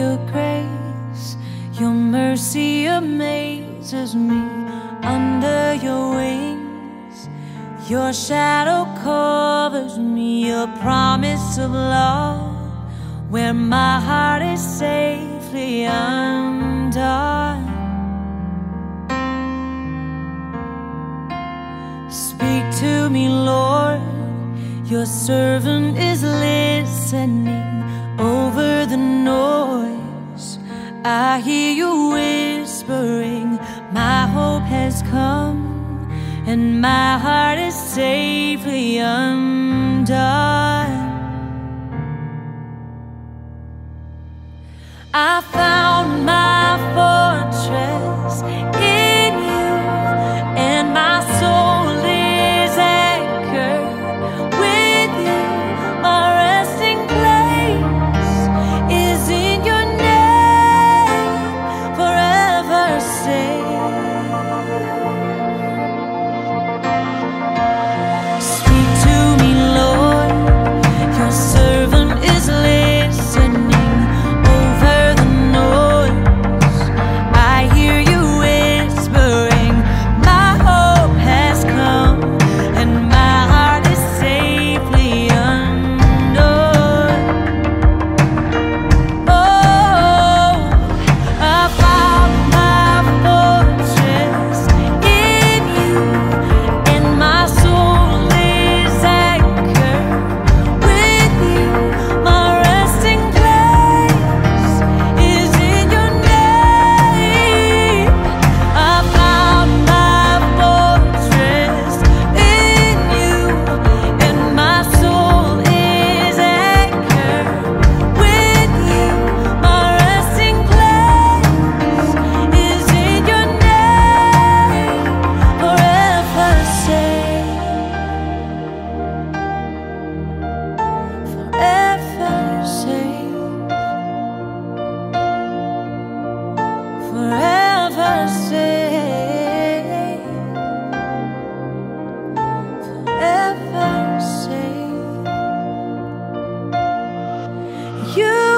your grace. Your mercy amazes me under your wings. Your shadow covers me, your promise of love, where my heart is safely undone. Speak to me, Lord. Your servant is listening over the noise. I hear you whispering, My hope has come, and my heart is safely undone. you